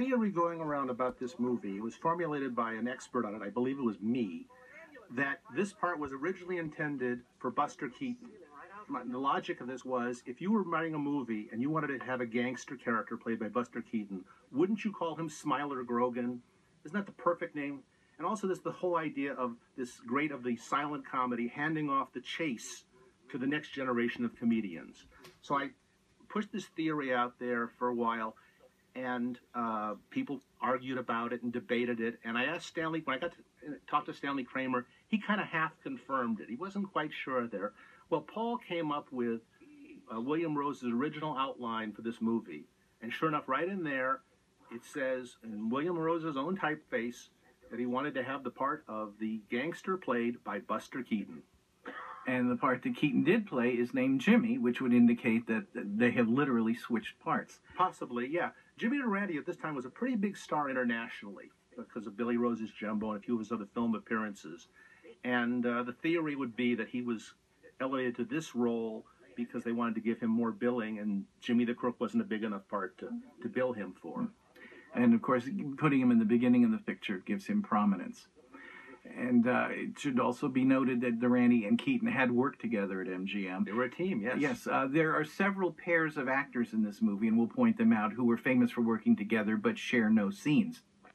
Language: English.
theory going around about this movie. It was formulated by an expert on it. I believe it was me. That this part was originally intended for Buster Keaton. The logic of this was if you were writing a movie and you wanted to have a gangster character played by Buster Keaton, wouldn't you call him Smiler Grogan? Isn't that the perfect name? And also, this the whole idea of this great of the silent comedy handing off the chase to the next generation of comedians. So I pushed this theory out there for a while, and uh, people argued about it and debated it. And I asked Stanley when I got to uh, talk to Stanley Kramer, he kind of half confirmed it. He wasn't quite sure there. Well, Paul came up with uh, William Rose's original outline for this movie, and sure enough, right in there, it says in William Rose's own typeface that he wanted to have the part of the gangster played by Buster Keaton. And the part that Keaton did play is named Jimmy, which would indicate that they have literally switched parts. Possibly, yeah. Jimmy Durante at this time was a pretty big star internationally because of Billy Rose's Jumbo and a few of his other film appearances. And uh, the theory would be that he was elevated to this role because they wanted to give him more billing, and Jimmy the Crook wasn't a big enough part to, to bill him for. And of course, putting him in the beginning of the picture gives him prominence. And uh, it should also be noted that Durante and Keaton had worked together at MGM. They were a team, yes. Yes, uh, there are several pairs of actors in this movie, and we'll point them out, who were famous for working together but share no scenes.